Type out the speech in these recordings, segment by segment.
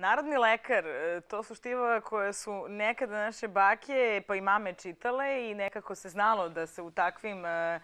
Narodni lekar, e, to su štiva koje su nekada naše bake pa i mame čitale i nekako se znalo da se u takvim uh,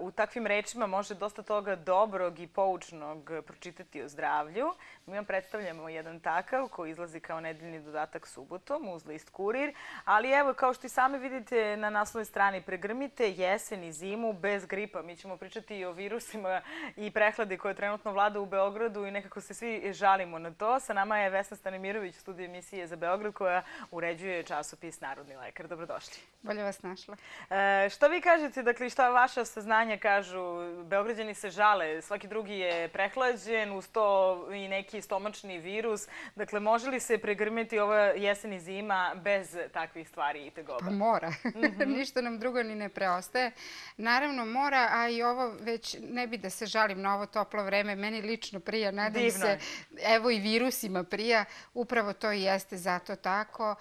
u takvim rečima može dosta toga dobrog i poučnog pročitati o zdravlju. Mi vam predstavljamo jedan takav koji izlazi kao nedeljni dodatak subotom uz list Kurir. Ali evo, kao što i sami vidite na naslovnoj strani, pregrmite jesen i zimu bez gripa. Mi ćemo pričati i o virusima i prehladi koje trenutno vlada u Beogradu i nekako se svi žalimo na to. Sa nama je Vesna Stanimirović, studija emisije za Beograd koja uređuje časopis Narodni lekar. Dobrodošli. Bolje vas našla. E, šta vi kažete, dakle, šta vaša saznanja kažu? Beograđani se žale, svaki drugi je prehlađen, uz to i neki stomačni virus. Dakle, može li se pregrmeti ova jesen i zima bez takvih stvari i tegoba? Pa mora. Mm -hmm. Ništa nam drugo ni ne preostaje. Naravno mora, a i ovo već ne bi da se žalim na ovo toplo vreme. Meni lično prija, nadam Divno se, evo i virusima prija. Upravo to i jeste zato tako.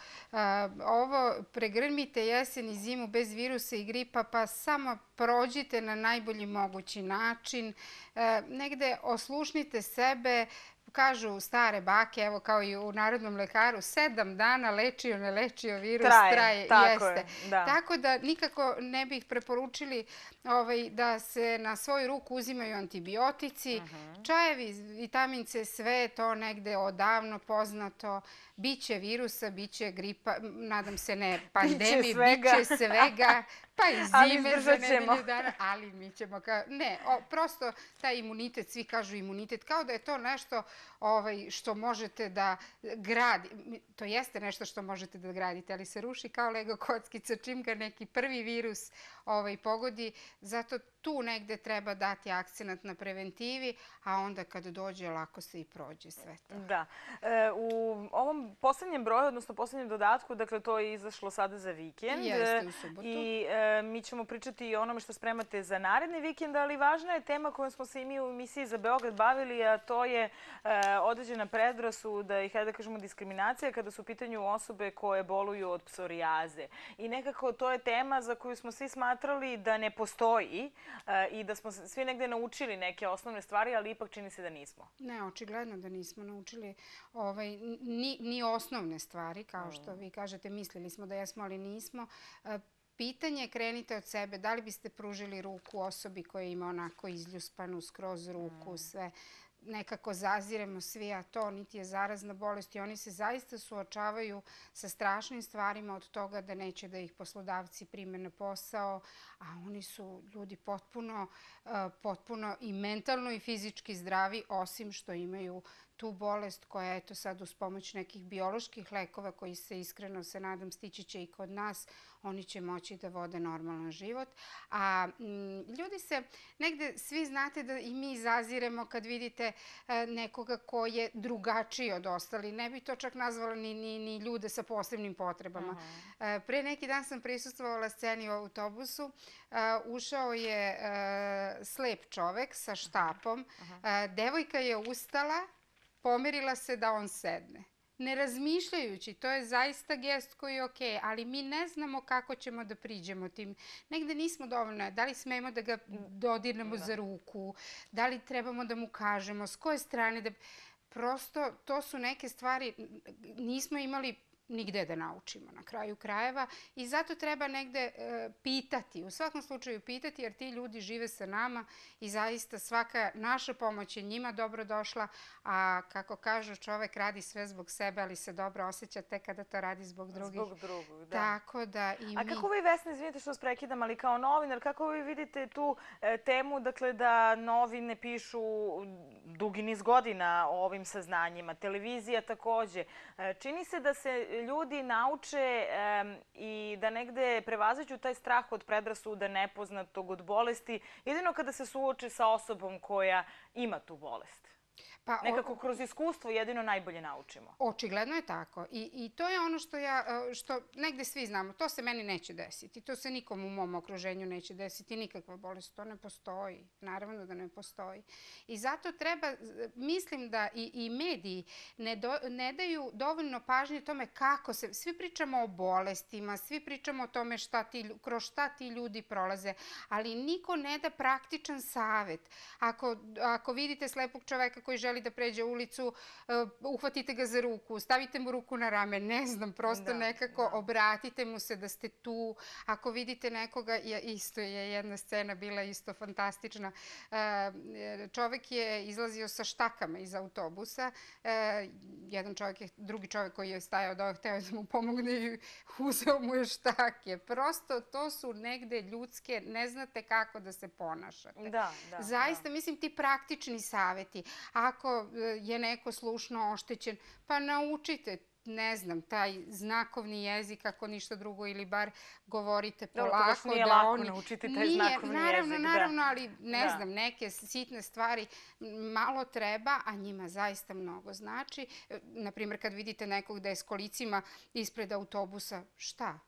Ovo pregrmite jesen i zimu bez virusa i gripa, pa samo prođite na najbolji mogući način. E, negde oslušnite sebe, kažu stare bake, evo kao i u Narodnom lekaru, sedam dana lečio, ne lečio virus, traje. traje tako jeste. Je, da. Tako da nikako ne bih preporučili ovaj, da se na svoju ruku uzimaju antibiotici. Uh mhm. -huh. Čajevi, vitamin C, sve to negde odavno poznato. Biće virusa, biće gripa, nadam se ne pandemije, biće svega. biće svega pa i zime za nedelju dana, ali mi ćemo kao... Ne, o, prosto taj imunitet, svi kažu imunitet, kao da je to nešto ovaj, što možete da gradi. To jeste nešto što možete da gradite, ali se ruši kao lego kockica čim ga neki prvi virus ovaj, pogodi. Zato tu negde treba dati akcenat na preventivi, a onda kad dođe, lako se i prođe sve to. Da. E, u ovom poslednjem broju, odnosno poslednjem dodatku, dakle to je izašlo sada za vikend. Jeste, u subotu. I e, mi ćemo pričati i o onome što spremate za naredni vikend, ali važna je tema kojom smo se i mi u emisiji za Beograd bavili, a to je e, određena predrasuda i, hajde da kažemo, diskriminacija kada su u pitanju osobe koje boluju od psorijaze. I nekako to je tema za koju smo svi smatrali da ne postoji, i da smo svi negde naučili neke osnovne stvari, ali ipak čini se da nismo. Ne, očigledno da nismo naučili ovaj, ni, ni osnovne stvari, kao što vi kažete, mislili smo da jesmo, ali nismo. Pitanje krenite od sebe, da li biste pružili ruku osobi koja ima onako izljuspanu skroz ruku, sve nekako zaziremo svi, a to niti je zarazna bolest i oni se zaista suočavaju sa strašnim stvarima od toga da neće da ih poslodavci prime na posao, a oni su ljudi potpuno, potpuno i mentalno i fizički zdravi, osim što imaju tu bolest koja, eto sad uz pomoć nekih bioloških lekova koji se iskreno se nadam stići će i kod nas, oni će moći da vode normalan život. A m, ljudi se, negde svi znate da i mi zaziremo kad vidite e, nekoga ko je drugačiji od ostali. Ne bi to čak nazvala ni, ni, ni ljude sa posebnim potrebama. E, pre neki dan sam prisustvovala sceni u autobusu. E, ušao je slep čovek sa štapom. Devojka je ustala, pomerila se da on sedne ne razmišljajući, to je zaista gest koji je okej, okay, ali mi ne znamo kako ćemo da priđemo tim. Negde nismo dovoljno, da li smemo da ga dodirnemo da. za ruku, da li trebamo da mu kažemo, s koje strane da... Prosto, to su neke stvari, nismo imali nigde da naučimo na kraju krajeva i zato treba negde e, pitati, u svakom slučaju pitati jer ti ljudi žive sa nama i zaista svaka naša pomoć je njima dobro došla, a kako kažu čovek radi sve zbog sebe, ali se dobro osjeća tek kada to radi zbog drugih. Zbog drugog, da. Tako da i mi... A kako vi, Vesna, izvinite što vas prekidam, ali kao novinar, kako vi vidite tu e, temu, dakle, da novine pišu dugi niz godina o ovim saznanjima, televizija takođe. E, čini se da se ljudi nauče i da negde prevazeću taj strah od predrasuda nepoznatog, od bolesti, jedino kada se suoče sa osobom koja ima tu bolest. Pa, Nekako kroz iskustvo jedino najbolje naučimo. Očigledno je tako. I, I to je ono što ja, e, što negde svi znamo. To se meni neće desiti. To se nikom u mom okruženju neće desiti. Nikakva bolest. To ne postoji. Naravno da ne postoji. I zato treba, mislim da i, i mediji ne, do, ne daju dovoljno pažnje tome kako se, svi pričamo o bolestima, svi pričamo o tome šta ti, kroz šta ti ljudi prolaze, ali niko ne da praktičan savet. Ako, ako vidite slepog čoveka čoveka koji želi da pređe ulicu, uh, uhvatite ga za ruku, stavite mu ruku na rame, ne znam, prosto Da, nekako da. obratite mu se da ste tu. Ako vidite nekoga, je, isto je jedna scena bila isto fantastična. Uh, čovek je izlazio sa štakama iz autobusa. Uh, jedan čovek je, drugi čovek koji je stajao da hteo da mu pomogne i uzeo mu je štake. Prosto to su negde ljudske, ne znate kako da se ponašate. Da, da. Zaista, mislim, ti praktični saveti. Ako e, je neko slušno oštećen, pa naučite ne znam, taj znakovni jezik, ako ništa drugo, ili bar govorite Dobro, to polako. baš nije da lako oni... naučiti taj nije, znakovni naravno, jezik, da. Naravno, ali ne Da. znam, neke sitne stvari malo treba, a njima zaista mnogo znači. E, Naprimjer, kad vidite nekog da je s kolicima ispred autobusa, šta?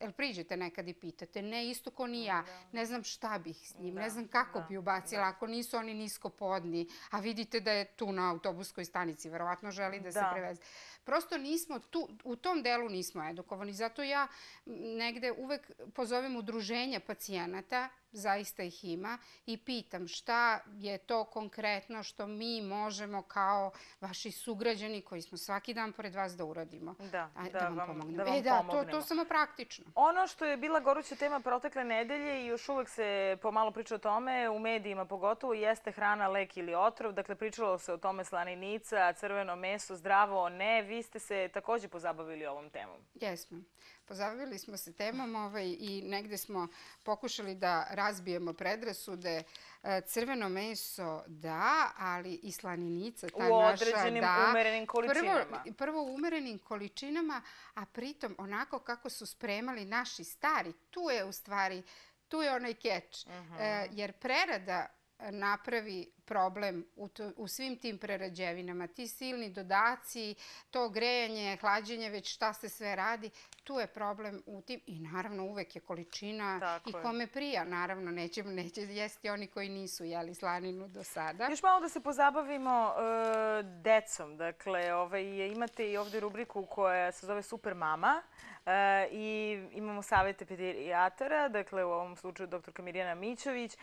Jel priđete nekad i pitate? Ne, isto ko ni ja. Ne znam šta bih s njim, ne Da, znam kako da, bi ubacila. Ako nisu oni nisko podni, a vidite da je tu na autobuskoj stanici, verovatno želi da, se Da. preveze. Prosto nismo tu, u tom delu nismo edukovani. Zato ja negde uvek pozovem udruženja pacijenata, zaista ih ima, i pitam šta je to konkretno što mi možemo kao vaši sugrađani koji smo svaki dan pored vas da uradimo. Da, A, da vam, vam- pomognemo. da vam e da, to, to samo praktično. Ono što je bila goruća tema protekle nedelje i još uvek se pomalo priča o tome, u medijima pogotovo, jeste hrana, lek ili otrov. Dakle, pričalo se o tome slaninica, crveno meso, zdravo, ne. Vi ste se takođe pozabavili ovom temom. Jesmo. Pozabavili smo se temom ovaj, i negde smo pokušali da razbijemo predrasude. E, Crveno meso da, ali i slaninica, ta U naša određenim da. umerenim količinama. Prvo, prvo u umerenim količinama, a pritom onako kako su spremali naši stari. Tu je u stvari, tu je onaj keč. Mhm. E, jer prerada napravi problem u, to, u svim tim prerađevinama. Ti silni dodaci, to grejanje, hlađenje, već šta se sve radi, tu je problem u tim. I naravno uvek je količina Tako i kome prija. Naravno neće, neće jesti oni koji nisu jeli slaninu do sada. Još malo da se pozabavimo e, decom. Dakle, ovaj, imate i ovde rubriku koja se zove Super mama e, i imamo savete pedijatara, dakle u ovom slučaju doktorka Mirjana Mićović. E,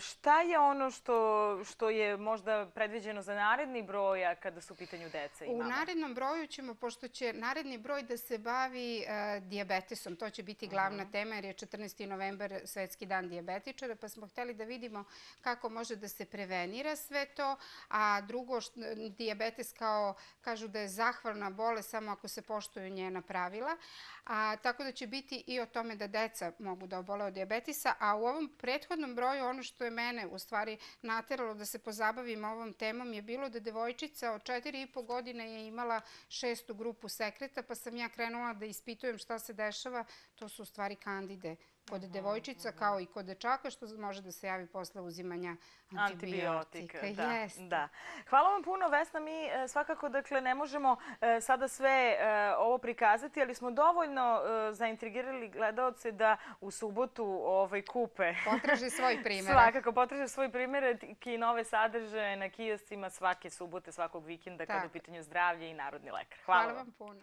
šta je ono što, što je možda predviđeno za naredni broj, a kada su u pitanju deca i U mama? narednom broju ćemo, pošto će naredni broj da se bavi e, dijabetesom, to će biti glavna Mhm. tema jer je 14. novembar Svetski dan dijabetičara, pa smo hteli da vidimo kako može da se prevenira sve to, a drugo, dijabetes kao kažu da je zahvalna bolest samo ako se poštuju njena pravila, a, tako da će biti i o tome da deca mogu da obole od dijabetisa, a u ovom prethodnom broju ono što je mene u stvari nateralo da se pozabavim ovom temom je bilo da devojčica od 4,5 godine je imala šestu grupu sekreta, pa sam ja krenula da ispitujem šta se dešava. To su u stvari kandide kod devojčica kao i kod dečaka, što može da se javi posle uzimanja antibiotika. Antibiotika, da, da. Hvala vam puno, Vesna. Mi e, svakako, dakle, ne možemo e, sada sve e, ovo prikazati, ali smo dovoljno zaintrigirali gledalce da u subotu ovaj, kupe Potraže svoj primjer. Svakako, potraže svoj primjer i nove sadržaje na kioscima svake subote, svakog vikenda kada je u pitanju zdravlje i narodni lekar. Hvala, vam puno.